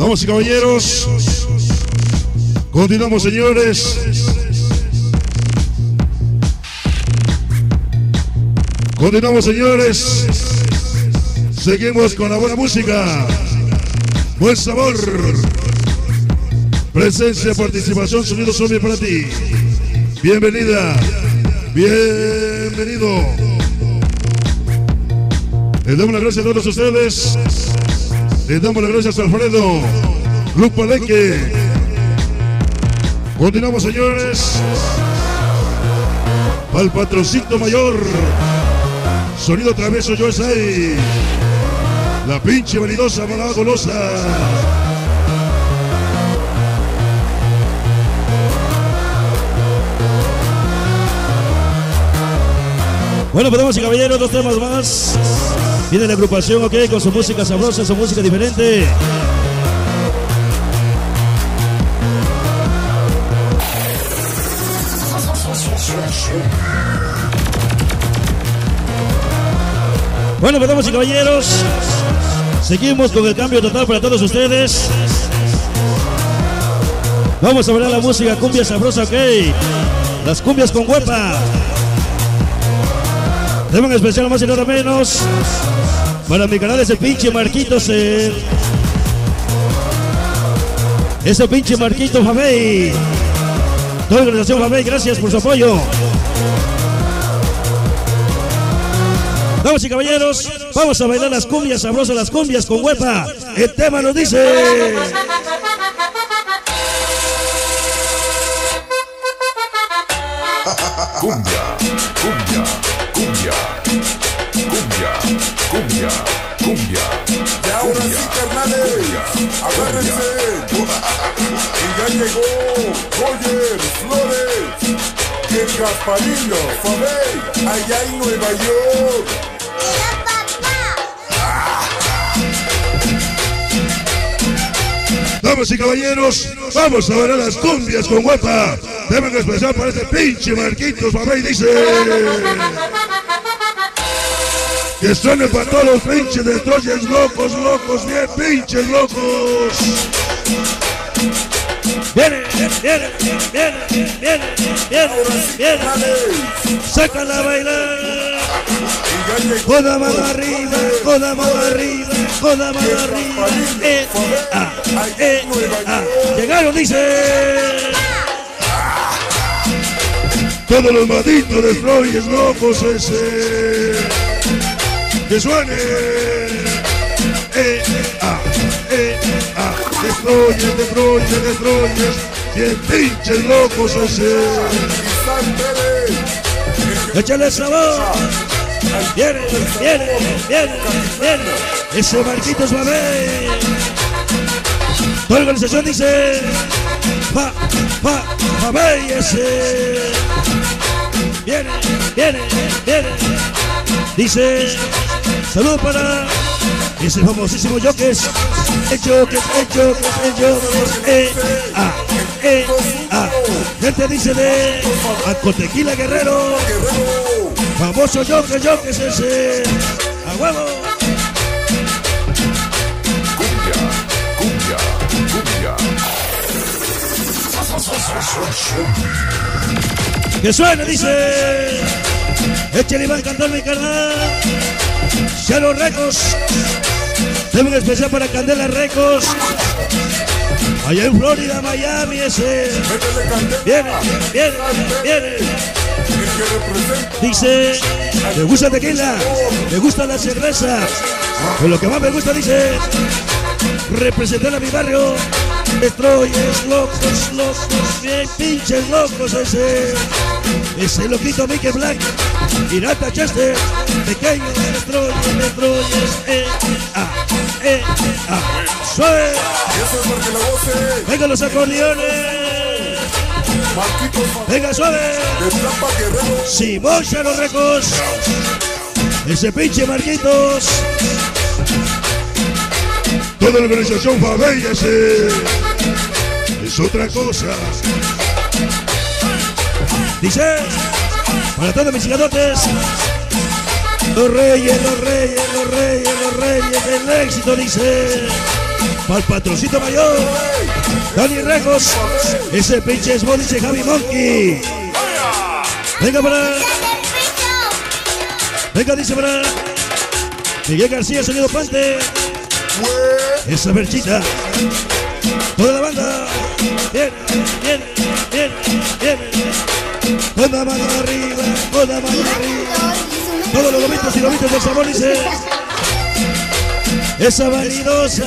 Damas y caballeros, continuamos señores. Continuamos señores. Seguimos con la buena música. Buen sabor. Presencia, participación, sonido zombie para ti. Bienvenida. Bienvenido. Les damos las gracias a todos ustedes. Les damos las gracias a Alfredo. Grupo Aleque. Continuamos, señores. Al patrocito mayor. Sonido travieso yo ahí. La pinche vanidosa malada golosa. Bueno, damas y caballeros, dos temas más. Viene la agrupación, ok, con su música sabrosa, su música diferente. Bueno, pues damas y caballeros, seguimos con el cambio total para todos ustedes. Vamos a ver la música cumbia sabrosa, ok. Las cumbias con huepa. Tema especial más y nada menos. Para mi canal ese pinche Marquitos. Eh. Ese pinche Marquito Fabey. Toda organización Fabey, gracias por su apoyo. Damas y caballeros, vamos a bailar las cumbias sabrosas, las cumbias con huepa. El tema nos dice. Cumbia, cumbia, llegó Roger Flores, el Gasparino Fabey, allá en Nueva York. Damas y caballeros, vamos a ver las cumbias con guapa. Deben expresar para este pinche Marquitos Babey dice. Que suene para todos los pinches destroyers locos, locos, bien pinches locos. Viene, viene, viene, viene, viene, viene. Sácala a bailar. Llegó Coda mano arriba, coda mano arriba, coda mano arriba. Eh, ah, eh, ah. Llegaron, dice. Todos los malditos destroyers locos ese. Que suene. Destroyers, destroyers, destroyers. Bien pinches locos ese. San Pérez. Échale sabor. Viene, viene, viene, viene. Ese Marquitos ver. Toda la organización dice. Va, va, ver ese. Viene, viene, viene. Dice. Salud para ese famosísimo Jokes. El Jokes, el Jokes, el Jokes. Eh, ah, eh, ah. Gente dice de Ancotequila Guerrero. Guerrero. Famoso Jokes, Jokes ese. A huevo. Cumbia, cumbia, cumbia. Que suene, dice. Échale va a cantar mi carnal. Cielo Recos. Tengo un especial para Candela Recos. Allá en Florida, Miami, ese. Viene, viene, viene. Dice, me gusta tequila, me gusta la cerveza. Pero lo que más me gusta, dice, representar a mi barrio. Destroyes, locos, locos, bien pinches locos ese. Ese loquito Mickey Black, Pirata Chester, pequeños destroyes, destroyes, eh, ah, eh, ah. Suave, venga los acordeones, venga suave. Simón los Recos. Ese pinche Marquitos. Toda la organización Fabey ese. Es otra cosa. Dice. Para todos mis gigantes. Los reyes, los reyes, los reyes, los reyes del éxito, dice. Pa'l patroncito mayor. Dani Rejos. Ese pinche es dice Javi Monkey. Venga para. Venga, dice para. Miguel García, sonido Pante. Esa berchita. Toda la banda. Bien, bien, bien, bien. Con la mano arriba, con la mano arriba. Todos los lobitos y lobitos del sabor dice. Esa vanidosa.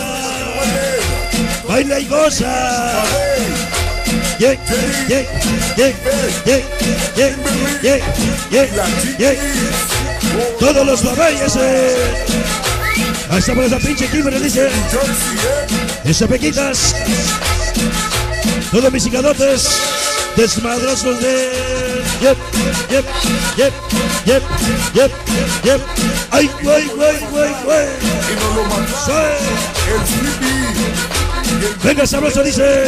Baila y goza. Yeah, yeah, yeah, yeah, yeah, yeah, yeah, yeah. Todos los babeyes. Ahí está por esa pinche Kimber, dice. Esas pequitas. Todos mis cicadotes. Desmadrosos de. Yep, yep, yep, yep, yep, yep. Ay, güey, güey, güey, güey. Venga, sabroso, dice.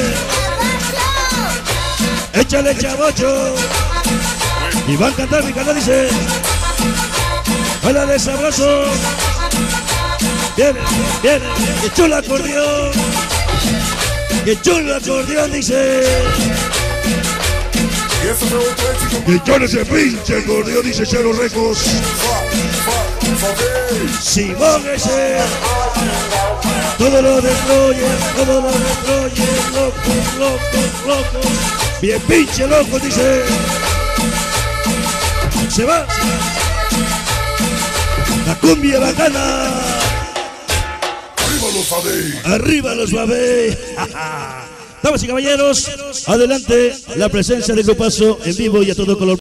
Échale chavocho. Y van a cantar mi canal, dice. Hola sabroso. Viene, viene. Que chulo acordeón. Que chulo acordeón, dice. Y ese nuevo éxito. Y con ese pinche acordeón dice Charo Recos. Simón ese. Todo lo destruye, todo lo destruye. Loco, loco, loco. Bien pinche loco, dice. Se va. La cumbia bacana. Arriba los Fadey. Arriba los. Damas y caballeros, adelante la presencia de Grupazo en vivo y a todo color.